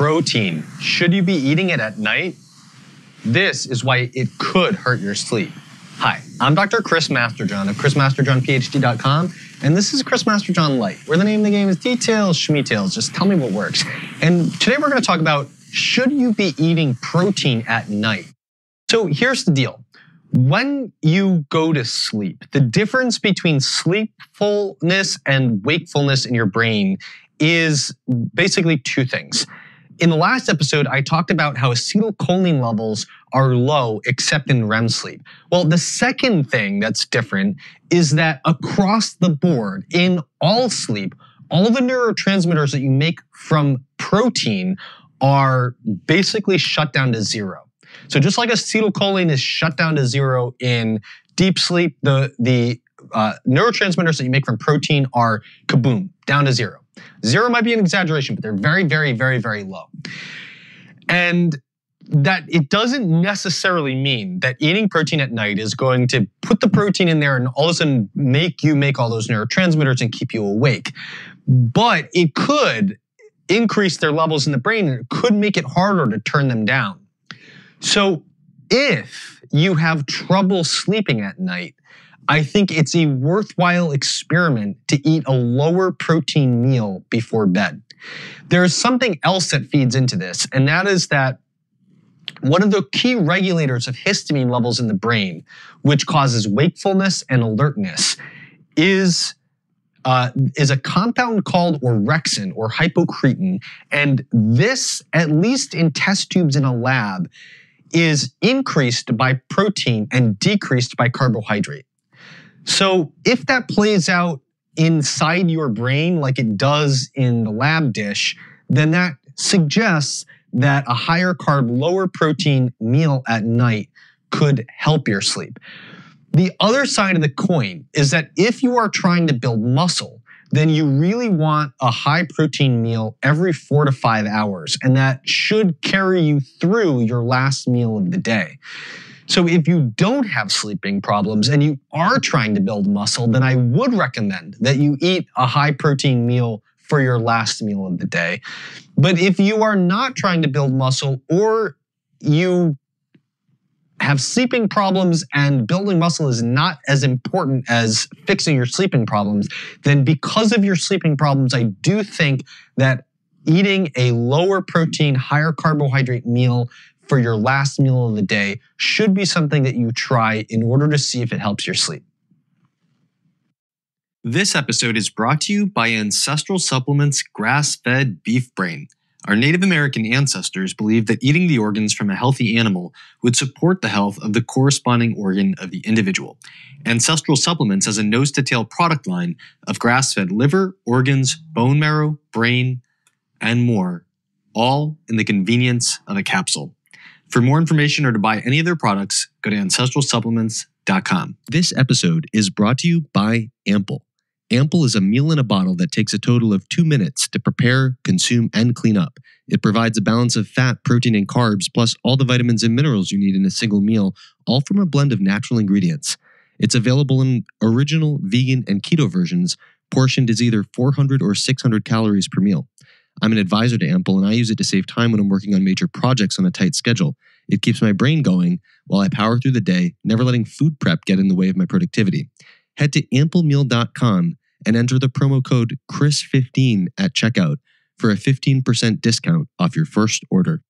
protein. Should you be eating it at night? This is why it could hurt your sleep. Hi, I'm Dr. Chris Masterjohn of chrismasterjohnphd.com, and this is Chris Masterjohn Light, where the name of the game is details, schmetails, just tell me what works. And today we're gonna talk about should you be eating protein at night? So here's the deal. When you go to sleep, the difference between sleepfulness and wakefulness in your brain is basically two things. In the last episode, I talked about how acetylcholine levels are low except in REM sleep. Well, the second thing that's different is that across the board, in all sleep, all the neurotransmitters that you make from protein are basically shut down to zero. So just like acetylcholine is shut down to zero in deep sleep, the, the uh, neurotransmitters that you make from protein are kaboom, down to zero. Zero might be an exaggeration, but they're very, very, very, very low. And that it doesn't necessarily mean that eating protein at night is going to put the protein in there and all of a sudden make you make all those neurotransmitters and keep you awake. But it could increase their levels in the brain and it could make it harder to turn them down. So if you have trouble sleeping at night, I think it's a worthwhile experiment to eat a lower protein meal before bed. There's something else that feeds into this, and that is that one of the key regulators of histamine levels in the brain, which causes wakefulness and alertness, is uh, is a compound called orexin or hypocretin. And this, at least in test tubes in a lab, is increased by protein and decreased by carbohydrate. So if that plays out inside your brain like it does in the lab dish, then that suggests that a higher carb, lower protein meal at night could help your sleep. The other side of the coin is that if you are trying to build muscle, then you really want a high protein meal every four to five hours, and that should carry you through your last meal of the day. So if you don't have sleeping problems and you are trying to build muscle, then I would recommend that you eat a high protein meal for your last meal of the day. But if you are not trying to build muscle or you have sleeping problems and building muscle is not as important as fixing your sleeping problems, then because of your sleeping problems, I do think that eating a lower protein, higher carbohydrate meal for your last meal of the day should be something that you try in order to see if it helps your sleep. This episode is brought to you by Ancestral Supplements Grass Fed Beef Brain. Our Native American ancestors believed that eating the organs from a healthy animal would support the health of the corresponding organ of the individual. Ancestral Supplements has a nose to tail product line of grass fed liver, organs, bone marrow, brain, and more, all in the convenience of a capsule. For more information or to buy any of their products, go to ancestralsupplements.com. This episode is brought to you by Ample. Ample is a meal in a bottle that takes a total of two minutes to prepare, consume, and clean up. It provides a balance of fat, protein, and carbs, plus all the vitamins and minerals you need in a single meal, all from a blend of natural ingredients. It's available in original, vegan, and keto versions, portioned as either 400 or 600 calories per meal. I'm an advisor to Ample and I use it to save time when I'm working on major projects on a tight schedule. It keeps my brain going while I power through the day, never letting food prep get in the way of my productivity. Head to amplemeal.com and enter the promo code CHRIS15 at checkout for a 15% discount off your first order.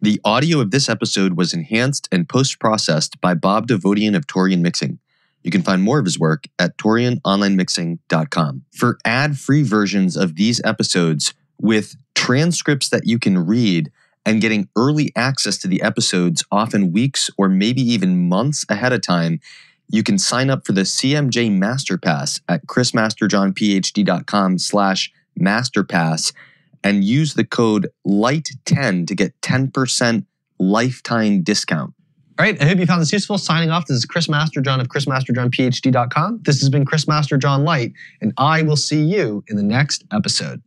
The audio of this episode was enhanced and post processed by Bob Devodian of Torian Mixing. You can find more of his work at torianonlinemixing.com. For ad free versions of these episodes with transcripts that you can read and getting early access to the episodes, often weeks or maybe even months ahead of time, you can sign up for the CMJ Masterpass at chrismasterjohnphd.com slash masterpass and use the code LIGHT10 to get 10% lifetime discount. All right, I hope you found this useful. Signing off, this is Chris Masterjohn of chrismasterjohnphd.com. This has been Chris Masterjohn Light, and I will see you in the next episode.